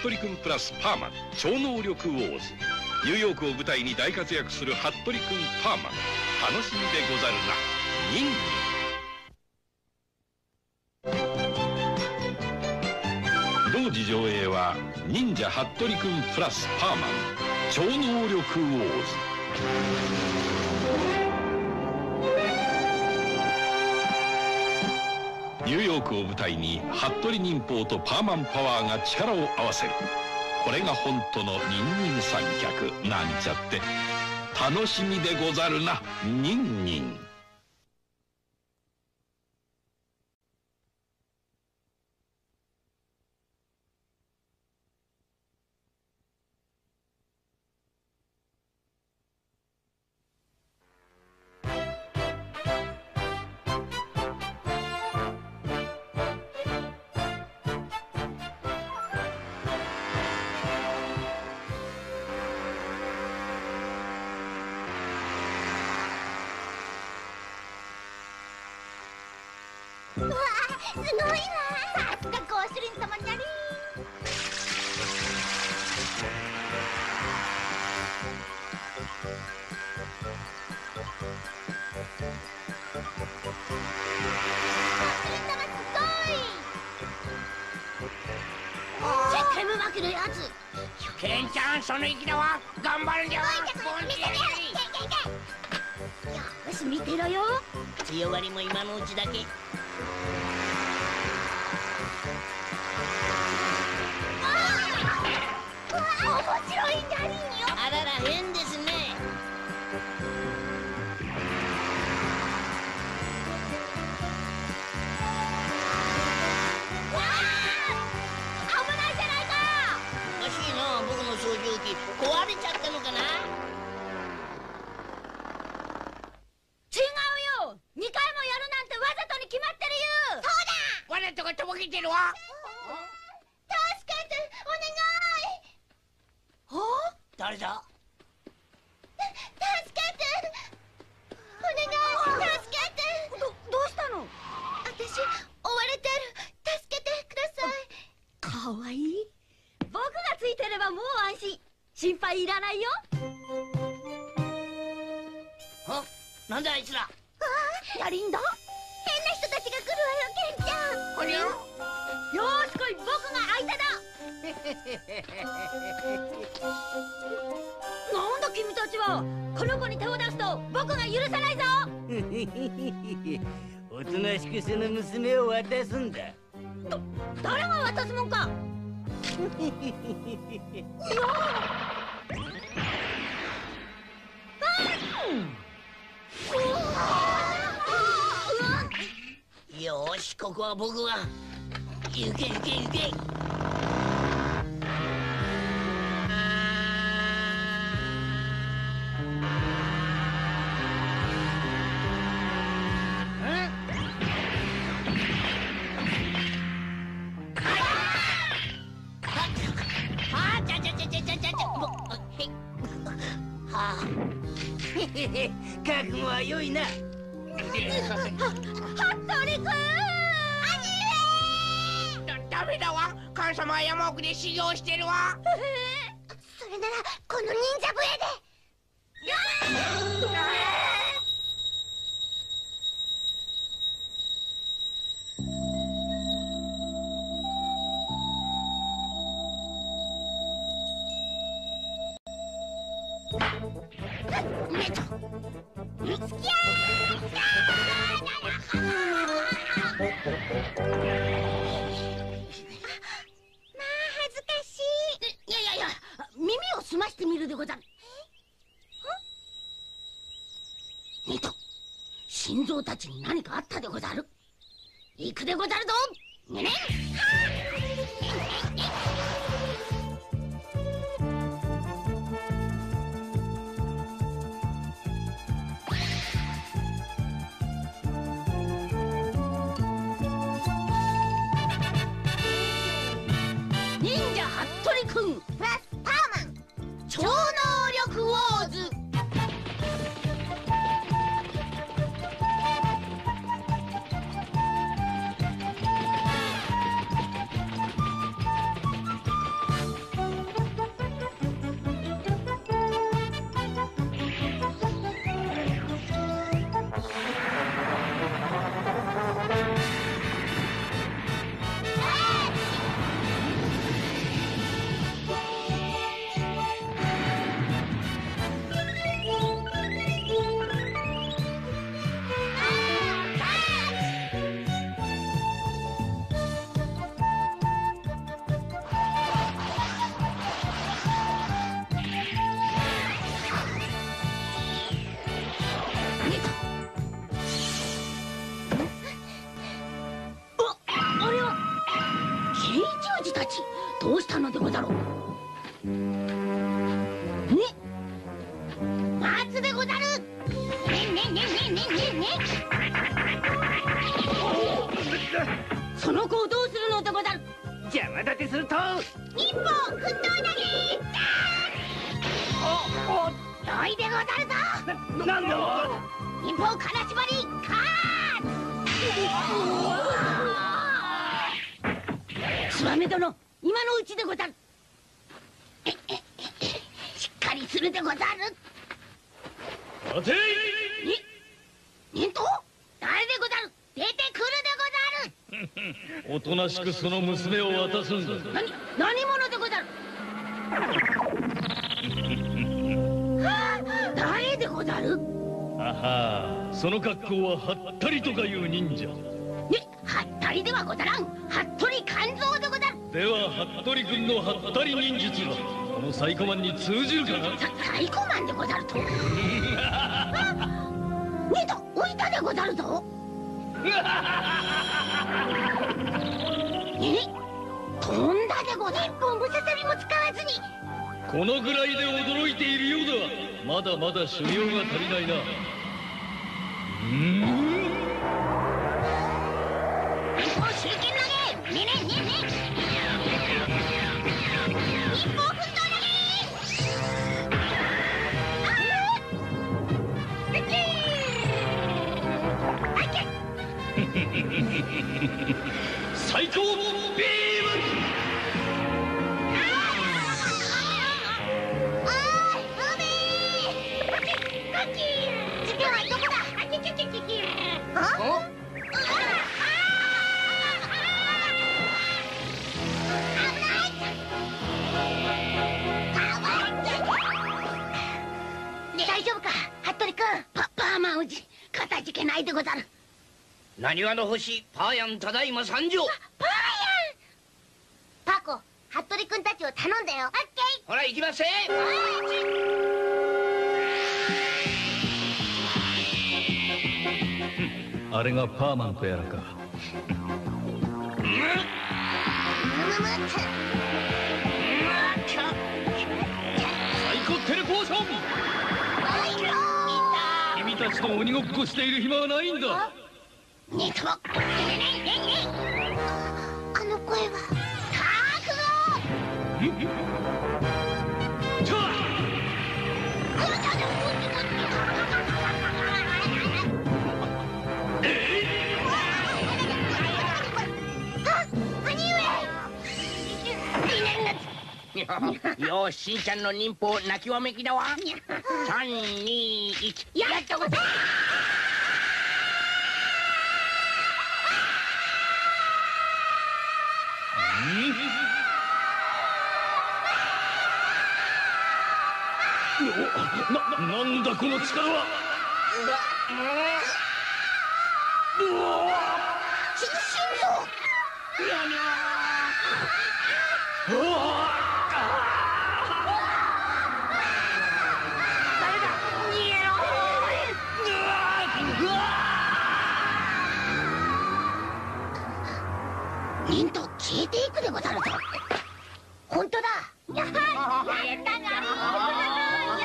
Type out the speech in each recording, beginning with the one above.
服部君プラスパーマン超能力ウォーズ。ニューヨークを舞台に大活躍する服部君パーマン。楽しみでござるな。ニンニン同時上映は忍者服部君プラスパーマン超能力ウォーズ。ニューヨークを舞台に服部忍法とパーマンパワーが力を合わせる。これが本当のニンニン三脚なんちゃって。楽しみでござるなニンニン。その息だわ。頑張るんじゃわ。見せてやるよし見てろよ。強がりも今のうちだけ。うわ面白いんだりんよあらら変です。おとなしくその娘を渡すんだ。誰が渡すもんか。よーしここは僕が。行け行け行けだわ神様は山奥で修行してるわ。それならこの忍者笛で。たちに何かあったでござる。行くでござるぞ。今のうちでござる。しっかりするでござる。待て。にニント誰でござる？出てくるでござる。おとなしくその娘を渡すんだ。何？何者でござる？は あ誰でござる？あはその格好ははったりとかいう忍者ったりではござらん。服部勘蔵でござる。では服部君のはったり忍術はこのサイコマンに通じるかな？さサイコマンでござると。あニント置いたでござるぞ。え飛んだでござる。一本ムササビも使わずに。このぐらいで驚いているようだ。まだまだ修行が足りないな。うーん？ちちちちあ大丈夫か服部君。パパーマンおじかたじけないでござる。なにわの星パーヤンただいま参上。パーパコ服部君たちを頼んだよ。オッケほら行きませあれがパーマンとやらか。ーむむむっサイコテレポーション。君たちと鬼ごっこしている暇はないんだねともねねねねあの声は。覚悟ちょよししんちゃんの忍法泣きわめきだわ321やっとござななんだこの力は？ニていくでござるぞ。本当だ。やったやったや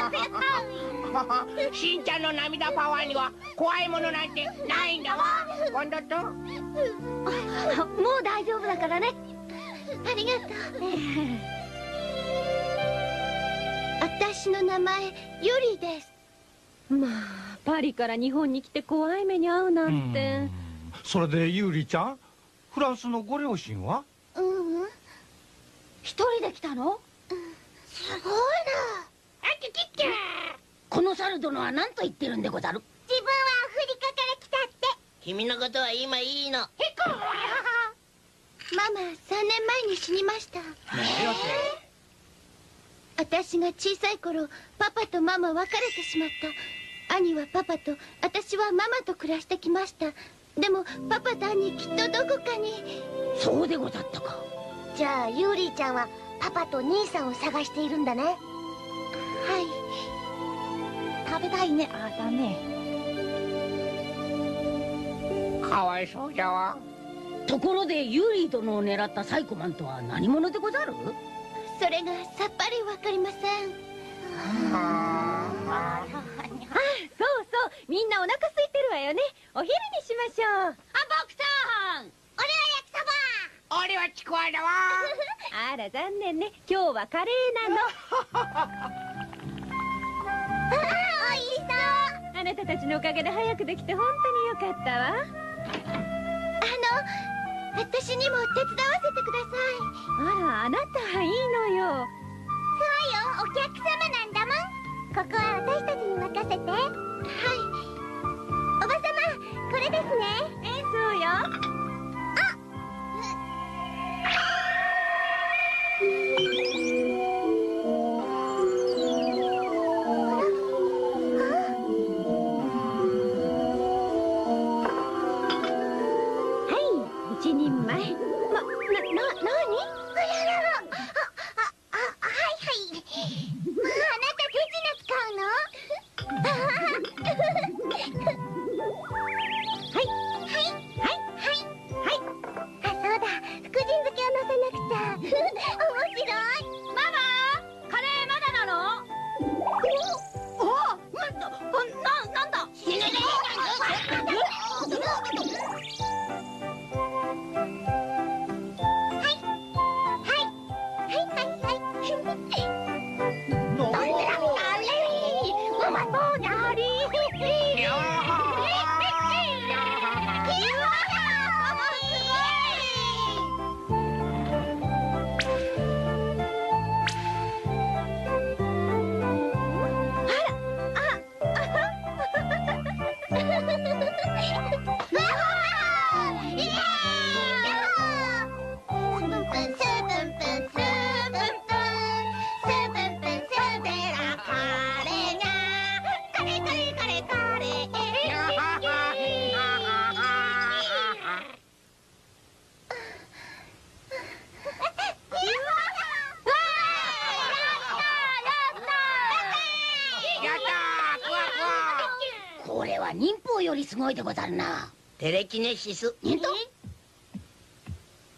ったしんちゃんの涙パワーには怖いものなんてないんだわ。今度と。もう大丈夫だからね。ありがとう。私の名前ユリです。まあパリから日本に来て怖い目に遭うなんて。それでユーリちゃんフランスのご両親は？一人で来たの？すごいな。この猿殿は何と言ってるんでござる？自分はアフリカから来たって。君のことは今いいの。ママ3年前に死にました。私が小さい頃パパとママ別れてしまった。兄はパパと私はママと暮らしてきました。でもパパと兄きっとどこかに。そうでござったかじゃあユーリーちゃんはパパと兄さんを探しているんだね。はい。食べたいね。あだね。かわいそうじゃわ。ところでユーリー殿を狙ったサイコマンとは何者でござる？それがさっぱりわかりません。あ。そうそう。みんなお腹空いてるわよね。お昼にしましょう。あボクさん！俺は焼きそば俺はちくわだわ。あら残念ね。今日はカレーなの。あおいしそう。あなたたちのおかげで早くできて本当によかったわ。あの私にも手伝わせてください。あらあなたはいいのよ。そうよお客様なんだもん。ここは私たちに任せて。はい。おばさまこれですね。ええそうよよりすごいでござるな。テレキネシス忍法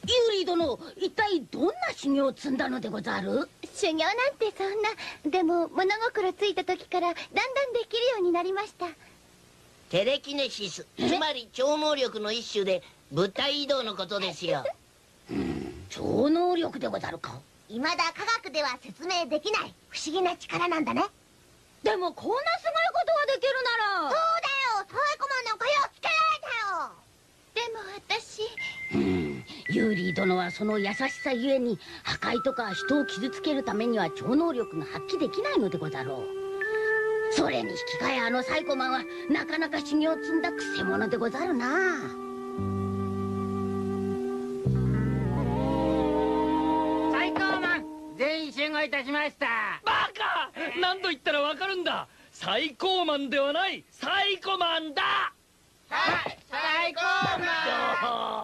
ユーリー殿一体どんな修行を積んだのでござる？修行なんてそんな。でも物心ついた時からだんだんできるようになりました。テレキネシスつまり超能力の一種で物体移動のことですよ。超能力でござるか。未だ科学では説明できない不思議な力なんだね。でもこんなすごいことができるなら。そうだコマンなんかよつけられたよ。でも私うん。ユーリー殿はその優しさゆえに破壊とか人を傷つけるためには超能力が発揮できないのでござろう。それに引き換えあのサイコマンはなかなか修行を積んだくせ者でござるな。最高マン全員集合いたしました。バカ！何度言ったらわかるんだ最高マンではないサイコマンだ。はい最高マ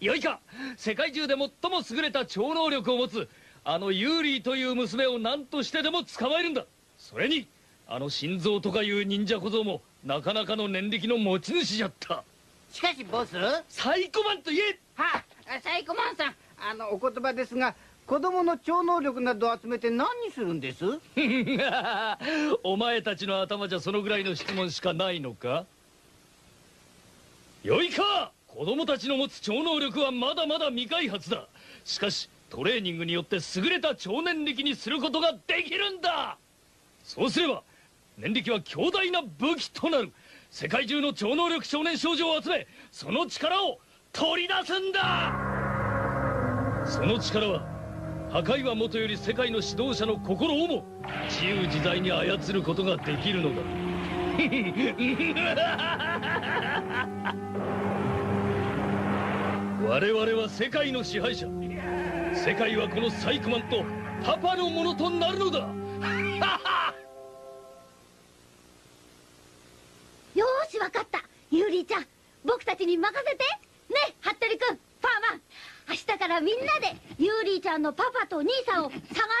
ンよ。いか。世界中で最も優れた超能力を持つあのユーリーという娘を何としてでも捕まえるんだ。それにあの心臓とかいう忍者小僧もなかなかの念力の持ち主じゃった。しかしボス？サイコマンと言え。はサイコマンさん。あのお言葉ですが子供の超能力など集めて何にするんです？お前たちの頭じゃそのぐらいの質問しかないのか？よいか！子供たちの持つ超能力はまだまだ未開発だ。しかしトレーニングによって優れた超念力にすることができるんだ！そうすれば念力は強大な武器となる。世界中の超能力少年少女を集めその力を取り出すんだ！その力は破壊はもとより世界の指導者の心をも自由自在に操ることができるのだ。我々は世界の支配者。世界はこのサイクマンとパパのものとなるのだ。よしわかった。ユーリーちゃん僕たちに任せて。ねハッタリ君パーマン。明日からみんなでユーリーちゃんのパパと兄さんを探してあげよ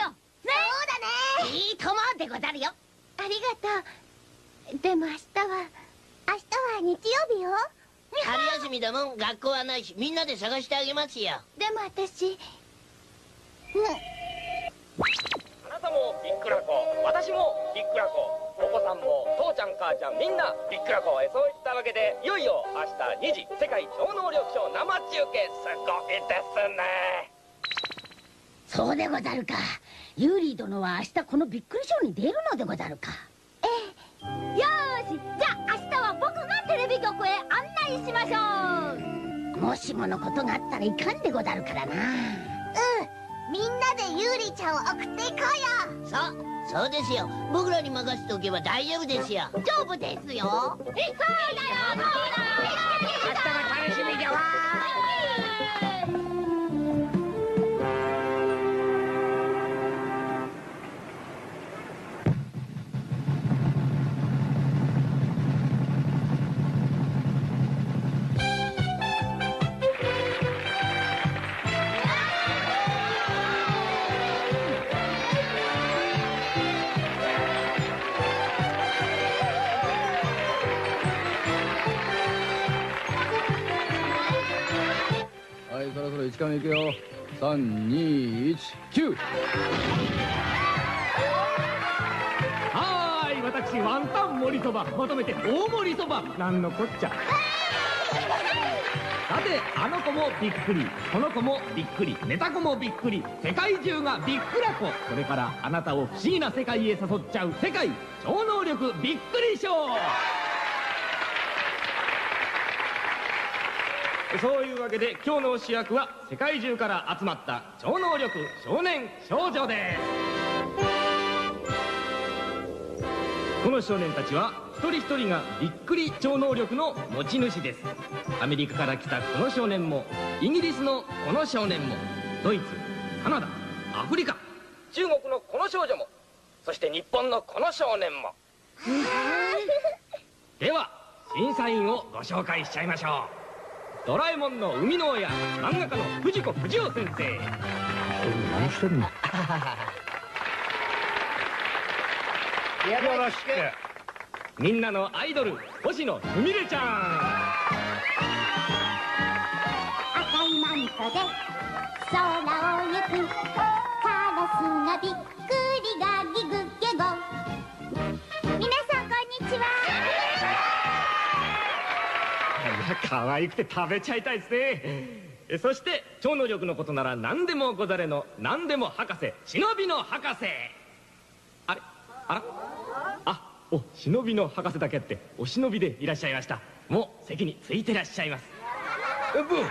うよ。ね？そうだね。いいともでござるよ。ありがとう。でも明日は明日は日曜日よ。春休みだもん。学校はないしみんなで探してあげますよ。でも私あなたもビックラコ私もビックラコお子さんも父ちゃん母ちゃんみんなびっくらこ。へそういったわけでいよいよ明日2時世界超能力ショー生中継。すごいですね。そうでござるか。ユーリー殿は明日このびっくりショーに出るのでござるか。よーし。じゃあ明日は僕がテレビ局へ案内しましょう。もしものことがあったらいかんでござるからなでユーリちゃんを送っていこうよ。そうそうですよ。僕らに任せておけば大丈夫ですよ。丈夫ですよ。そうだよそうだよ。明日が楽しみじゃわはいそろそろ1回目いくよ3219はーい。私ワンタン盛りそばまとめて大盛りそば。なんのこっちゃ。さてあの子もびっくり。この子もびっくり。ネタ子もびっくり。世界中がびっくらこ。これからあなたを不思議な世界へ誘っちゃう世界超能力びっくりショー。そういうわけで今日の主役は世界中から集まった超能力少年少女ですこの少年たちは一人一人がびっくり超能力の持ち主ですアメリカから来たこの少年もイギリスのこの少年もドイツカナダアフリカ中国のこの少女もそして日本のこの少年も。では審査員をご紹介しちゃいましょう。ドラえもんの生みの親漫画家の藤子不二雄先生。何してんの？よろしくみんなのアイドル星野すみれちゃん。赤いマントで空を行く。カラスがびっくり可愛くて食べちゃいたいですね。えそして超能力のことなら何でもござれの何でも博士。忍びの博士。あれ？あら？あお忍びの博士だけあってお忍びでいらっしゃいました。もう席についてらっしゃいます。うぶうん。忍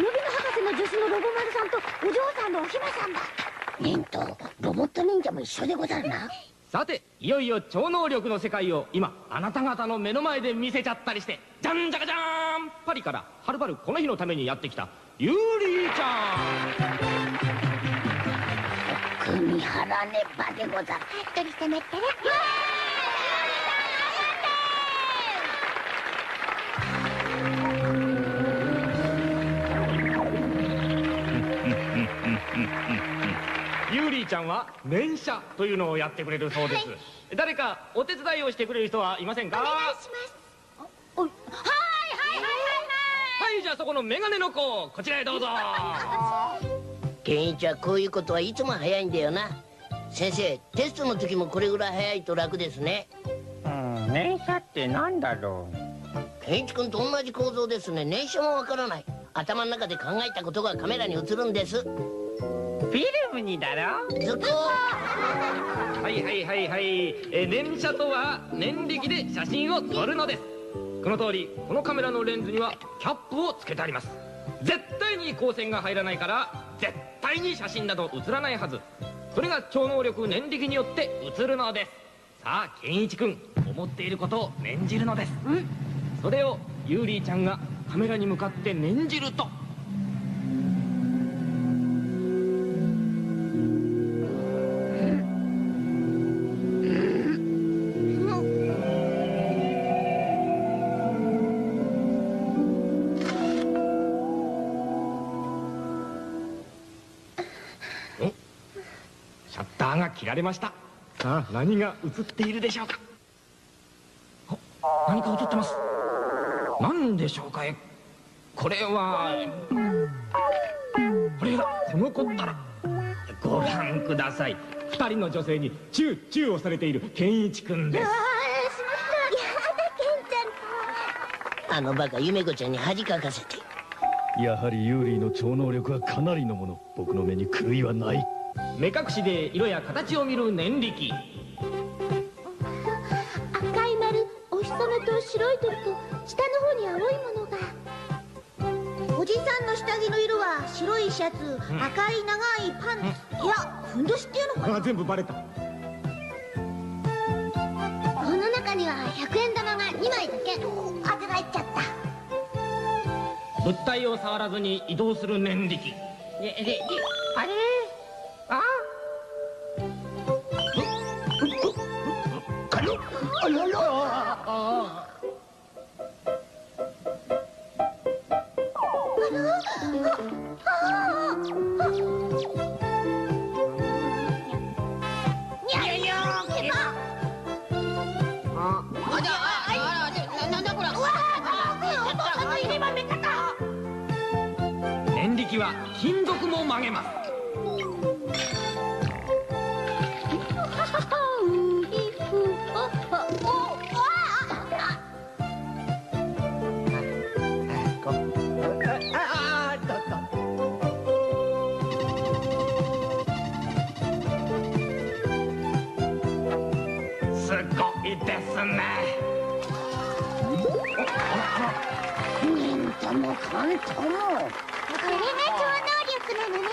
びの博士の助手のロボ丸さんとお嬢さんのお姫さんだ。忍とロボット忍者も一緒でござるなさていよいよ超能力の世界を今あなた方の目の前で見せちゃったりしてじゃんじゃかじゃーんパリからはるばるこの日のためにやってきたユーリーちゃん。組み払ねばでござったらーちゃんは連射というのをやってくれるそうです、誰かお手伝いをしてくれる人はいませんか？お願いします。おいはいじゃあそこのメガネの子こちらへどうぞ。健一はこういうことはいつも早いんだよな。先生テストの時もこれぐらい早いと楽ですね。うん連射ってなんだろう。健一君と同じ構造ですね。年少もわからない。頭の中で考えたことがカメラに映るんです。フィルムにだろ？ズコはいはいはいはい。え連射とは念力で写真を撮るのです。この通りこのカメラのレンズにはキャップをつけてあります。絶対に光線が入らないから絶対に写真など写らないはず。それが超能力念力によって映るのです。さあ健一君思っていることを念じるのです。それをユーリーちゃんがカメラに向かって念じるとられました。さあ何が映っているでしょうか？あ何か映ってます。何でしょうか？えこれはこれがこの子ったらご覧ください。二人の女性にチューチューをされている健一君です。あのバカ夢子ちゃんに恥かかせて。やはりユーリーの超能力はかなりのもの。僕の目に狂いはない目隠しで色や形を見る念力。赤い丸お日様と白い鳥と下の方に青いものが。おじさんの下着の色は白いシャツ、赤い長いパンツ、いやふんどしっていうのかな。あ全部バレた。この中には100円玉が2枚だけ。当てられちゃった。物体を触らずに移動する念力。ででであれ？あ念力は金属も曲げますともかんともこれが超能力なのね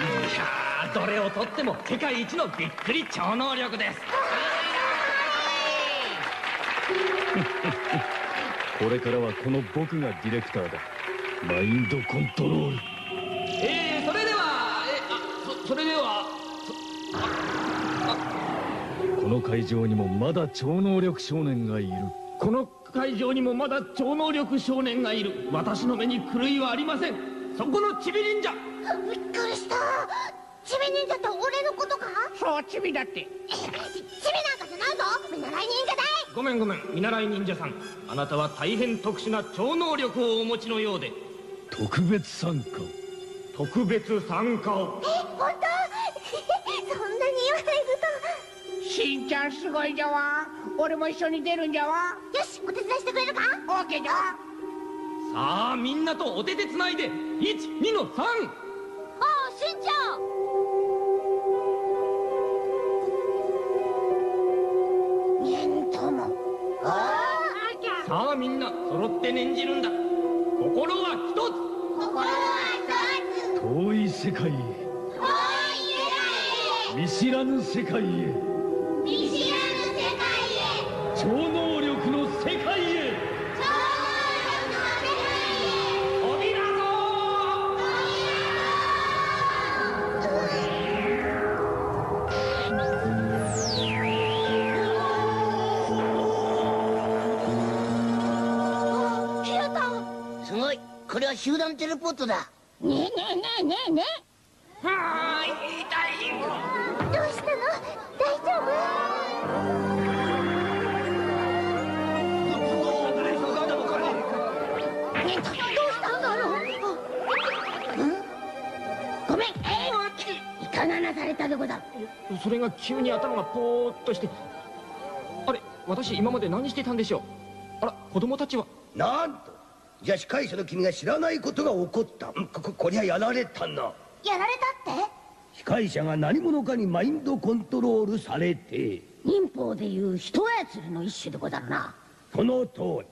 いやーどれをとっても世界一のびっくり超能力です。これからはこの僕がディレクターだ。マインドコントロール。えー、それではえあそそれではこの会場にもまだ超能力少年がいる。この会場にもまだ超能力少年がいる。私の目に狂いはありません。そこのちび忍者。びっくりした。チビ忍者と俺のことか？そうチビだって。チビなんかじゃないぞ。見習い忍者だい。ごめんごめん。見習い忍者さん。あなたは大変特殊な超能力をお持ちのようで。特別参加。特別参加を？え本当？しんちゃんすごいじゃわ。俺も一緒に出るんじゃわ。とよしお手伝いしてくれるか？オーケーじゃ。わさあみんなとお手手つないで。12の3ああしんちゃん。なんとも。さあみんな揃って念じるんだ。心は一つ。心は一つ。遠い世界へ。遠い見知らぬ世界へ集団テレポートだ。ねえねえねえねえねはーい痛いどうしたの？大丈夫？どうしたんだろうごめんいかがなされたでござるそれが急に頭がポーっとして。あれ私今まで何してたんでしょう？あら子供たちは？なんとじゃあ司会者の君が知らないことが起こった。んこここりゃやられたな。やられたって？司会者が何者かにマインドコントロールされて。民法でいう人操りの一種でござるな。その通り。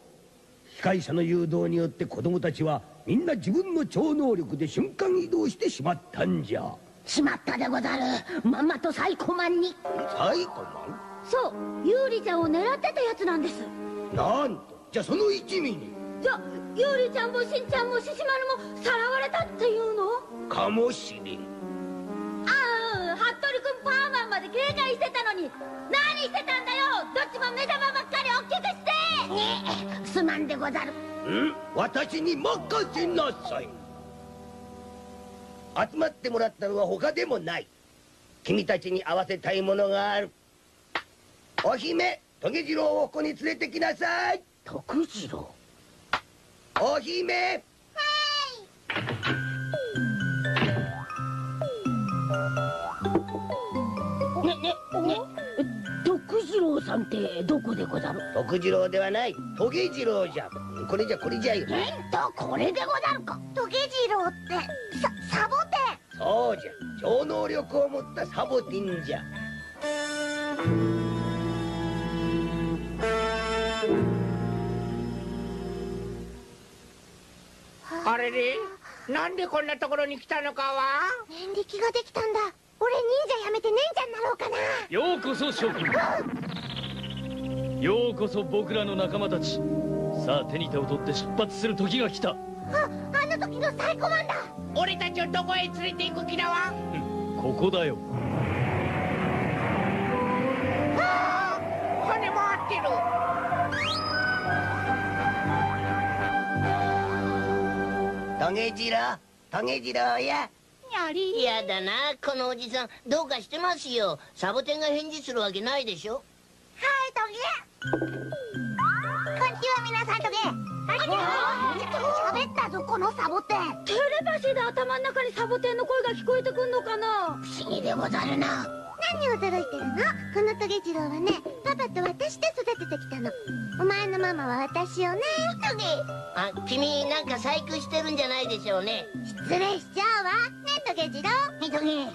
司会者の誘導によって子供たちはみんな自分の超能力で瞬間移動してしまったんじゃ。しまったでござる。まんまとサイコマンに。サイコマそう。ユーリちゃんを狙ってたやつなんです。ンなんと。じゃあその一味に。じゃユーリちゃんもしんちゃんも獅子丸もさらわれたっていうの？かもしれんああ服部君パーマンまで警戒してたのに。何してたんだよ？どっちも目玉ばっかり大きくして。ねえすまんでござる。ん私に任せなさい。集まってもらったのは他でもない。君たちに合わせたいものがある。お姫トゲ次郎をここに連れてきなさい。徳次郎お姫。ねねね。徳次郎さんってどこでござる？徳次郎ではない。トゲ次郎じゃ。これじゃこれじゃよ。え？っとこれでござるか。トゲ次郎ってササボテン。そうじゃ。超能力を持ったサボテンじゃあれれ？なんでこんなところに来たのかは？念力ができたんだ。俺忍者やめて忍者になろうかな。ようこそ将軍ようこそ僕らの仲間たち。さあ手に手を取って出発する時が来た。ああの時のサイコマンだ。俺たちをどこへ連れて行く気だわ？ここだよ。ああ羽回ってるトゲ次郎トゲ次郎や。やり。やだなこのおじさん。どうかしてますよ。サボテンが返事するわけないでしょ。はいトゲ。こんにちは皆さんトゲ。喋ったぞこのサボテン。テレパシーで頭の中にサボテンの声が聞こえてくんのかな？不思議でござるな何を驚いてるの？このトゲ次郎はねパパと私で育ててきたの。お前のママは私よねトゲあ君なんか細工してるんじゃないでしょうね。失礼しちゃうわ。ねトゲ次郎。はいトゲ。い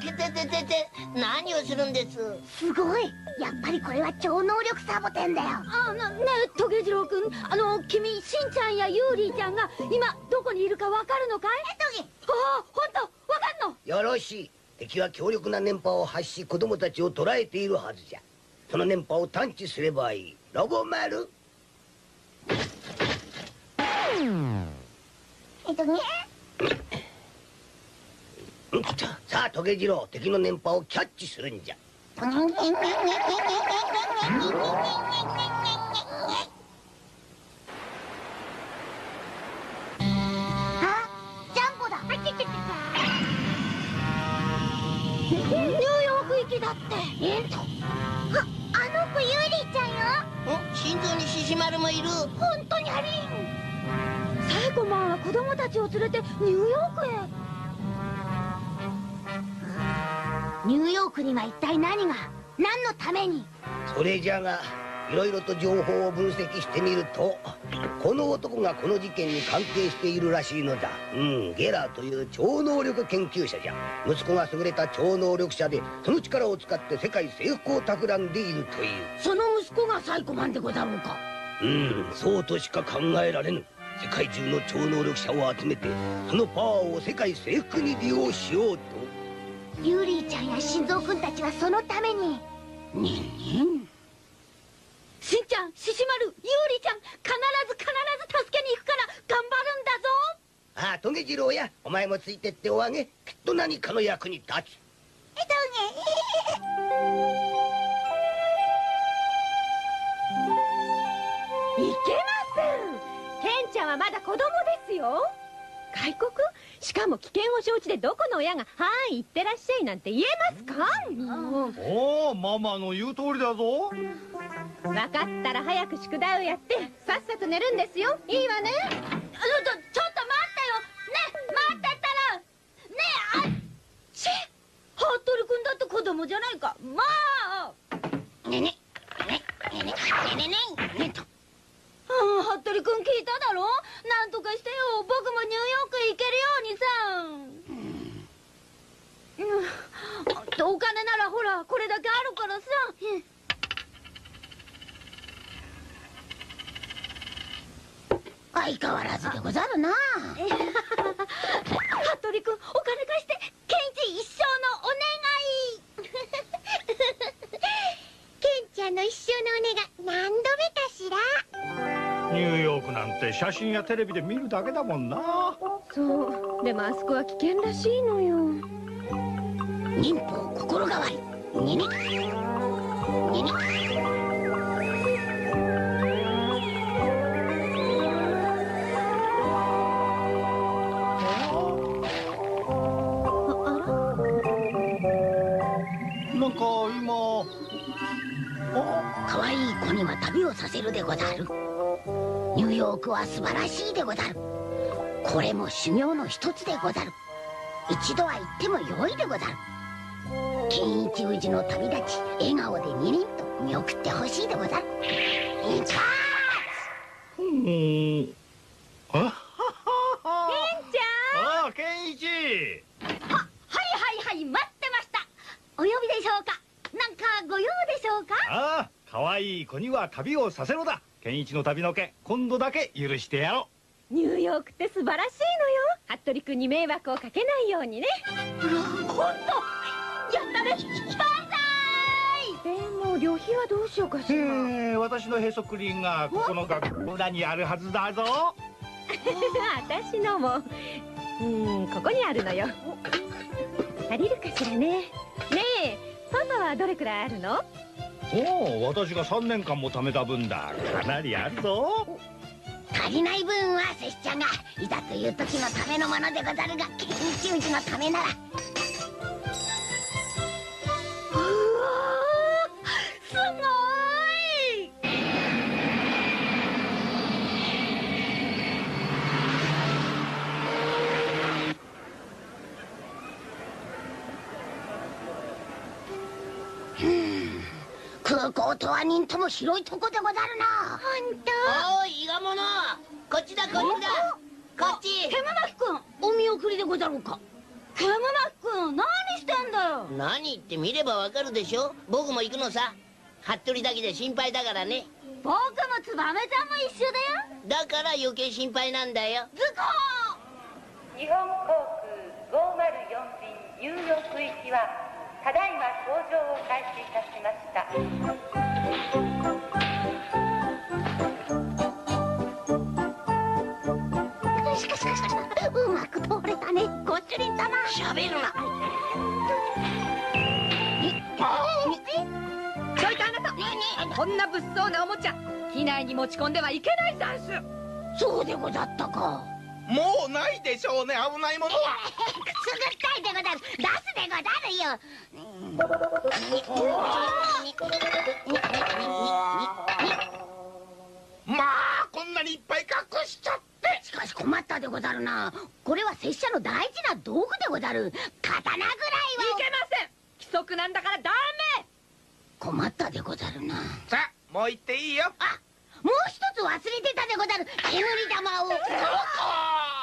ててててて何をするんです？すごい。やっぱりこれは超能力サボテンだよ。あなねえトゲ次郎君あの君しんちゃんやユーリーちゃんが今どこにいるかわかるのかい？えトゲ。ああ本当わかんの。よろしい。敵は強力な電波を発し子供たちを捕らえているはずじゃ。その電波を探知すればいい。ロボ丸。えトゲうんさあトゲ次郎敵の電波をキャッチするんじゃ。あジャンボだ。ニューヨーク行きだって。えっとああの子ユーリーちゃんよ。お心臓に獅子丸もいる。本当にあり。サイコマンは子供たちを連れてニューヨークへニューヨークには一体何が？何のために？それじゃがいろいろと情報を分析してみるとこの男がこの事件に関係しているらしいのだうんゲラーという超能力研究者じゃ。息子が優れた超能力者でその力を使って世界征服を企んでいるという。その息子がサイコマンでござろうか？うんそうとしか考えられぬ。世界中の超能力者を集めてそのパワーを世界征服に利用しようとユーリーちゃんや心臓くんたちはそのために。にんにんしんちゃん獅子丸ユーリちゃん。必ず必ず助けに行くから頑張るんだぞ。ああトゲ次郎やお前もついてっておあげ。きっと何かの役に立つ。えトいけます。ケンちゃんはまだ子供ですよ。外国？しかも危険を承知でどこの親が「はい行ってらっしゃい」なんて言えますか？もうおおママの言う通りだぞ。分かったら早く宿題をやってさっさと寝るんですよ。いいわね。あのちょちょっと待ってよ。ね待ってったら。ねえあっち。ハートル君だって子供じゃないか。まあなんて写真やテレビで見るだけだもんな。そう。でもあそこは危険らしいのよ。は素晴らしいでござる。これも修行の一つでござる。一度は行ってもよいでござる。健一宇治の旅立ち笑顔で二人と見送ってほしいでござる。いかうんあケンちゃん！ああ健一はいはいはい待ってました。お呼びでしょうか？なんかご用でしょうか？ああ可愛い子には旅をさせろだ健一の旅の件今度だけ許してやろニューヨークって素晴らしいのよ。服部君に迷惑をかけないようにね。本当やったね。バでも旅費はどうしようかうしら。えー私のへそくりがここの学校裏にあるはずだぞ。私のも。うんここにあるのよ。足りるかしらね。ねえパパはどれくらいあるの？おお私が3年間も貯めた分だ。かなりあるぞ。足りない分はせっちゃんがいざという時のためのものでござるが研究時のためなら。とは人とも広いとこでござるな。本おい伊賀者。こっちだこっちだ。こっち。煙巻くんお見送りでござろうか煙巻くん何してんだよ？何って見ればわかるでしょ？僕も行くのさ。服部だけで心配だからね。僕もツバメちゃんも一緒だよ。だから余計心配なんだよ。ズコ日本航空504便ニューヨーク行きはただいま搭乗を開始いたしました。しかしかしかしうまく通れたねごっちゅりんだな喋るなちょいとあなたこんな物騒なおもちゃ機内に持ち込んではいけないざんすそうでござったかもうないでしょうね危ないものはたいでござる出すでござるよまあこんなにいっぱい隠しちゃってしかし困ったでござるなこれは拙者の大事な道具でござる刀ぐらいはいけません規則なんだからダメ困ったでござるなさあもう行っていいよ。あもう一つ忘れてたでござる。煙玉を。す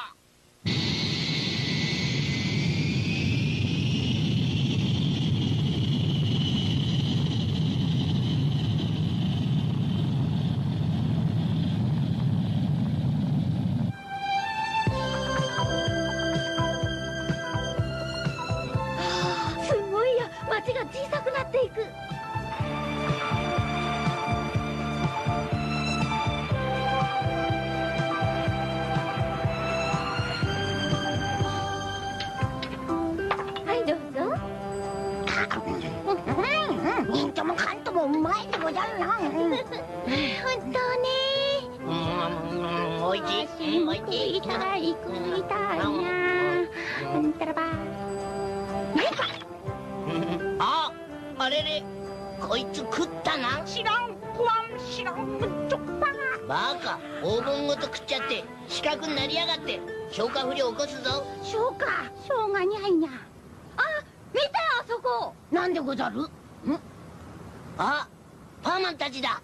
でござる？ん？あパーマンたちだ。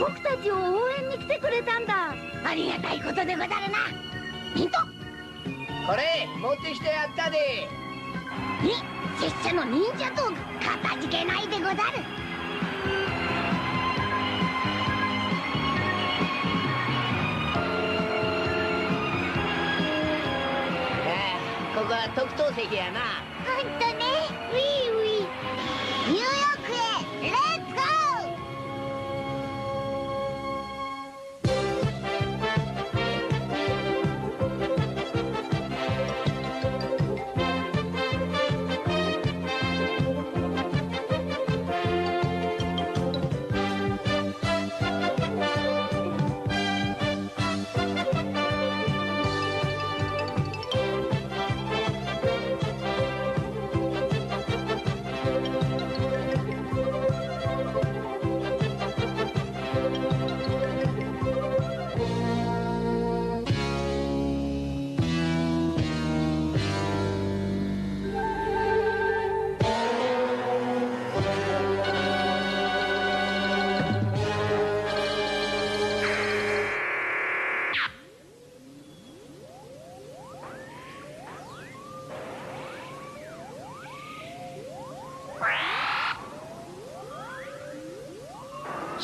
僕たちを応援に来てくれたんだ。ありがたいことでござるな。ミント。これ持ってきてやったで。に拙者の忍者道具かたじけないでござる特等席やな。本当ね。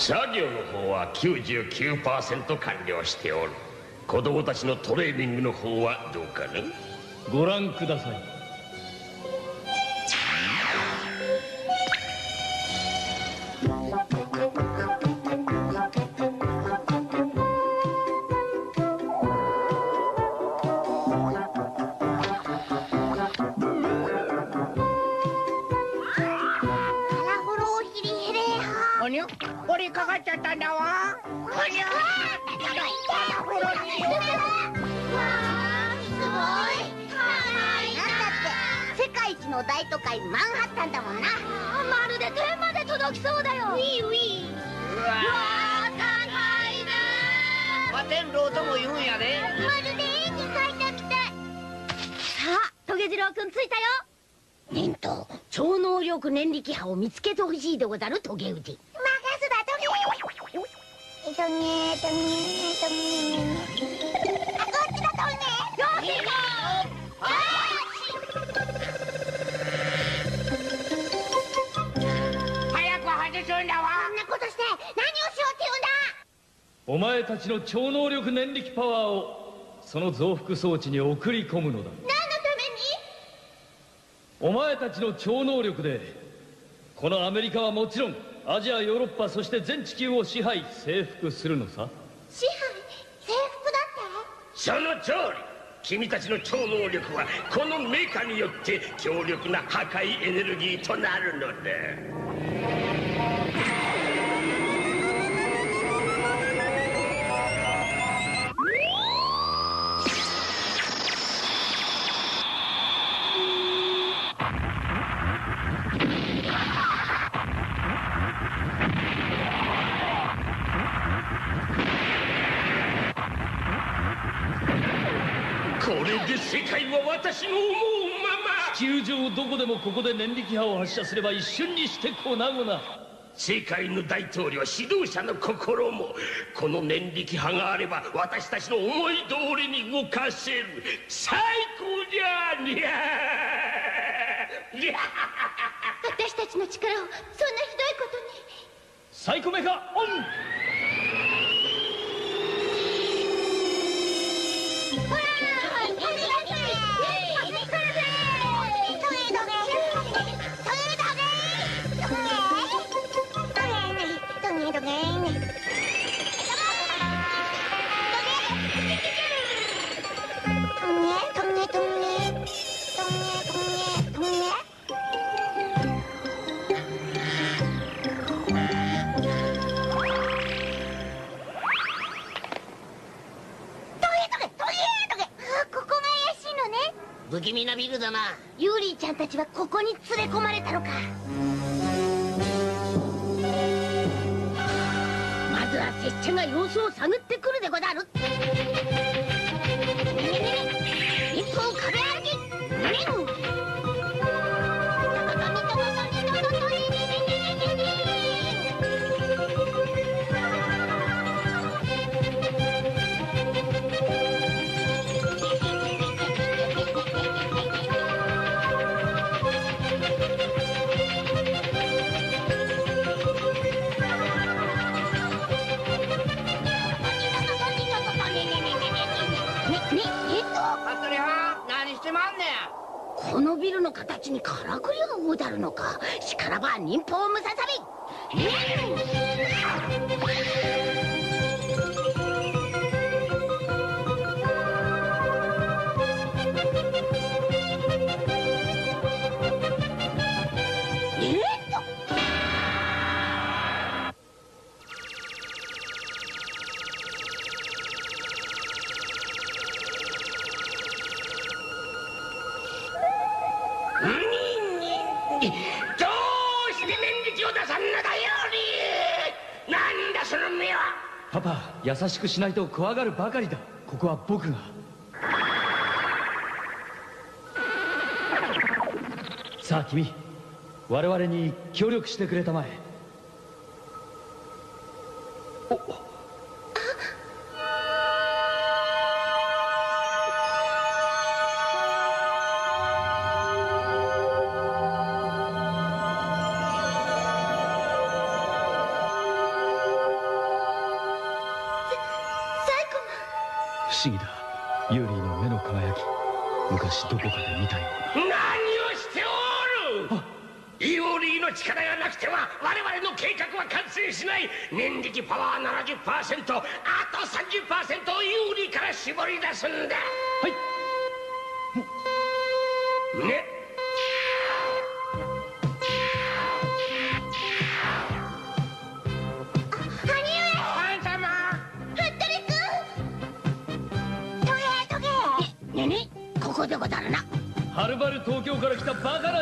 作業の方は99%完了しておる。子供たちのトレーニングの方はどうかな？ご覧ください。超能力念力パワーをその増幅装置に送り込むのだ。何のためにお前たちの超能力でこのアメリカはもちろんアジアヨーロッパそして全地球を支配征服するのさ。支配？制服だってその通り。君たちの超能力はこのメカによって強力な破壊エネルギーとなるのだこここで念力波を発射すれば一瞬にして粉々世界の大統領指導者の心もこの念力波があれば私たちの思い通りに動かせる。最高じゃにゃー。にゃ 私たちの力をそんなひどいことに。サイコメカオン不気味なビルだなユーリーちゃんたちはここに連れ込まれたのか。まずは拙者が様子を探ってくるでござる。ルの形にからくりがござるのかしからば忍法ムササビえ優しくしないと怖がるばかりだ。ここは僕が。さあ君我々に協力してくれたまえ。お思議だ。ユーリーの目の輝き昔どこかで見たような。何をしておる！ユーリーの力がなくては我々の計画は完成しない。念力パワー70%あと30%をユーリーから絞り出すんだ。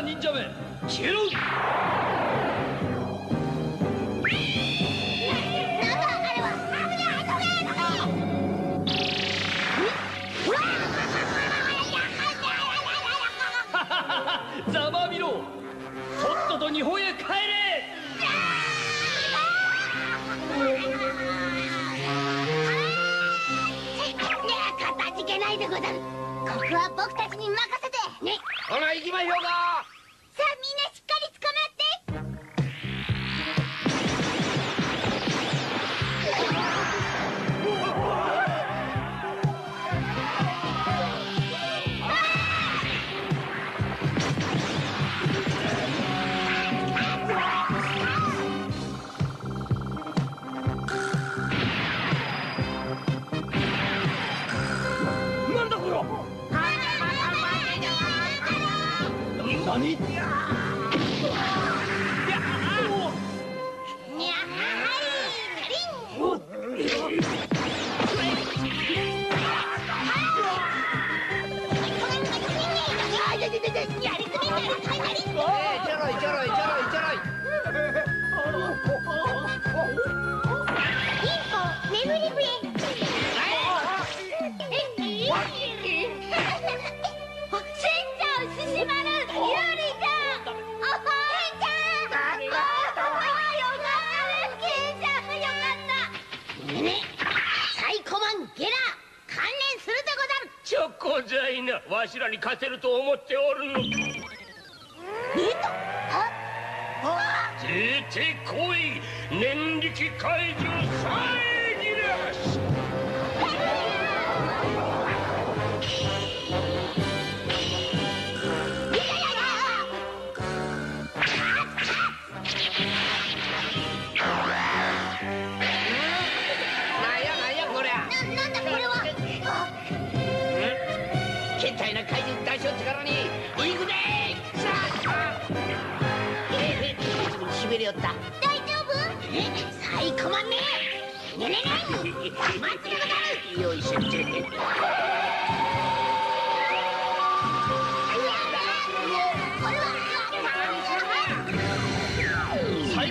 忍者め消えろ！に。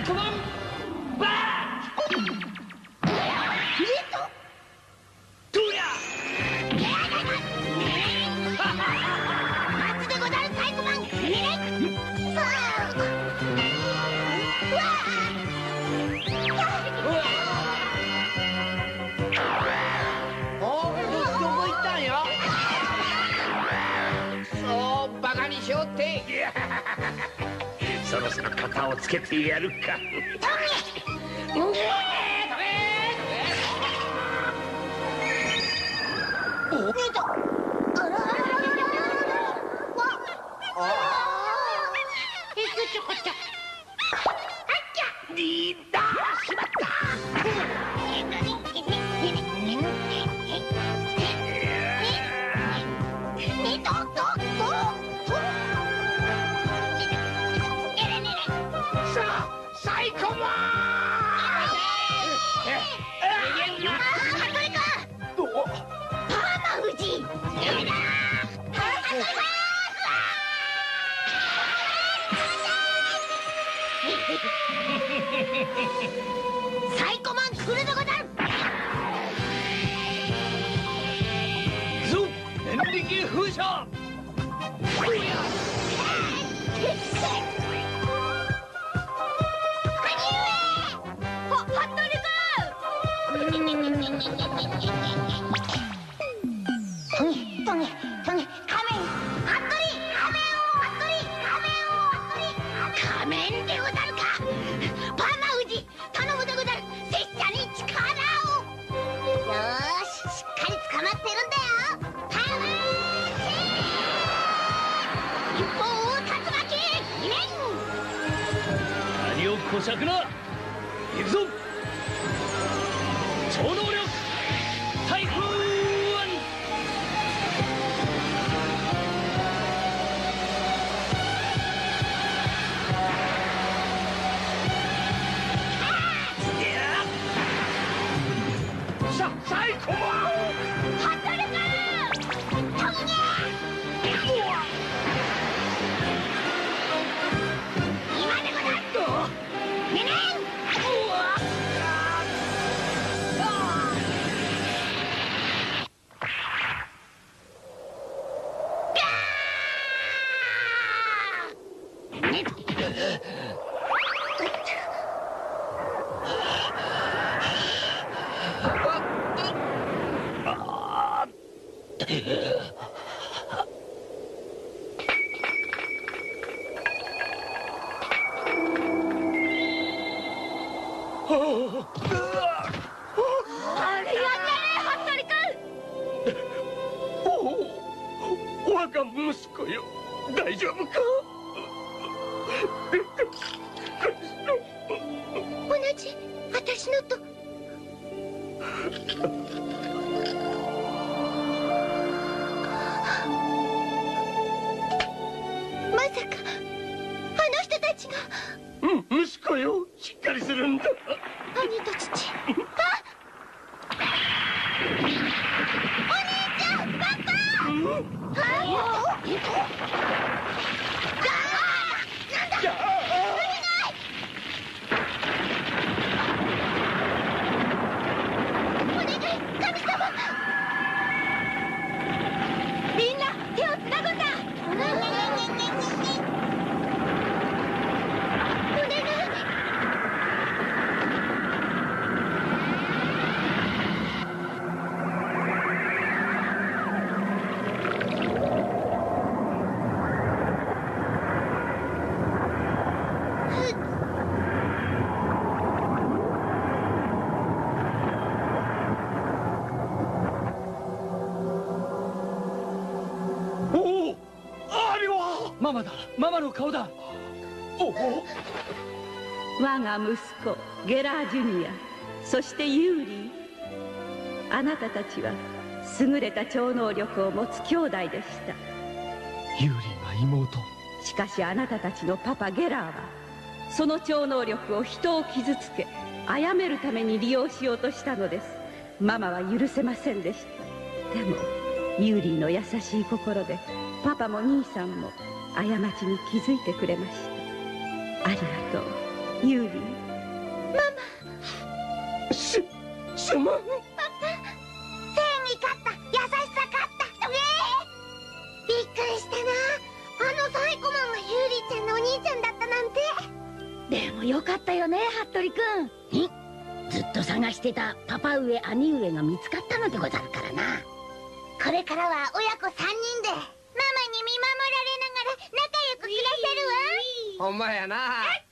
come on! Quero carro. 着なが息子ゲラージュニアそしてユーリーあなたたちは優れた超能力を持つ兄弟でした。ユーリーが妹。しかしあなたたちのパパゲラーはその超能力を人を傷つけ殺めるために利用しようとしたのです。ママは許せませんでした。でもユーリーの優しい心でパパも兄さんも過ちに気づいてくれました。ありがとう。ユーリーすすまん正義勝った。優しさ勝った。ねえびっくりしたな。あのサイコマンがユーリーちゃんのお兄ちゃんだったなんて。でもよかったよね服部君ずっと探してたパパ上兄上が見つかったのでござるからな。これからは親子3人で。ママに見守られながら仲良く暮らせるわ。ほんまやな「